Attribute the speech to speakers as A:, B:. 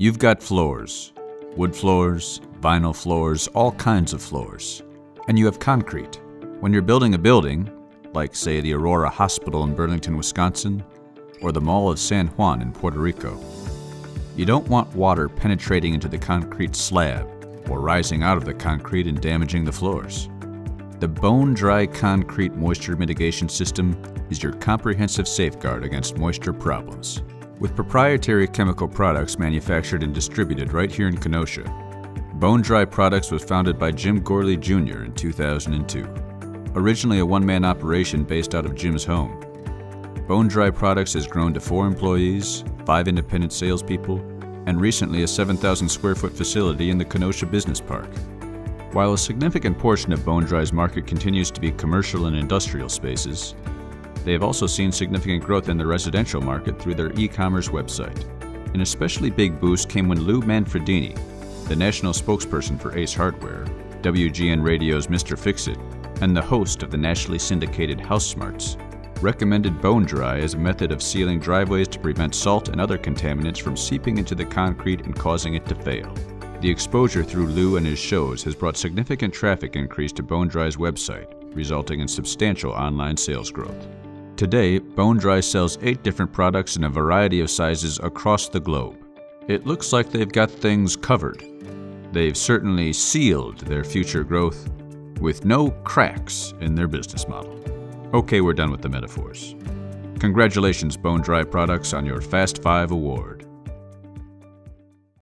A: You've got floors wood floors, vinyl floors, all kinds of floors. And you have concrete. When you're building a building, like, say, the Aurora Hospital in Burlington, Wisconsin, or the Mall of San Juan in Puerto Rico, you don't want water penetrating into the concrete slab or rising out of the concrete and damaging the floors. The Bone Dry Concrete Moisture Mitigation System is your comprehensive safeguard against moisture problems. With proprietary chemical products manufactured and distributed right here in Kenosha, Bone Dry Products was founded by Jim Gorley Jr. in 2002. Originally a one man operation based out of Jim's home, Bone Dry Products has grown to four employees, five independent salespeople, and recently a 7,000 square foot facility in the Kenosha Business Park. While a significant portion of Bone Dry's market continues to be commercial and industrial spaces, they have also seen significant growth in the residential market through their e commerce website. An especially big boost came when Lou Manfredini, the national spokesperson for Ace Hardware, WGN Radio's Mr. Fixit, and the host of the nationally syndicated House Smarts, recommended bone dry as a method of sealing driveways to prevent salt and other contaminants from seeping into the concrete and causing it to fail. The exposure through Lou and his shows has brought significant traffic increase to Bone Dry's website, resulting in substantial online sales growth. Today, Bone Dry sells eight different products in a variety of sizes across the globe. It looks like they've got things covered. They've certainly sealed their future growth with no cracks in their business model. Okay, we're done with the metaphors. Congratulations, Bone Dry Products, on your Fast Five award.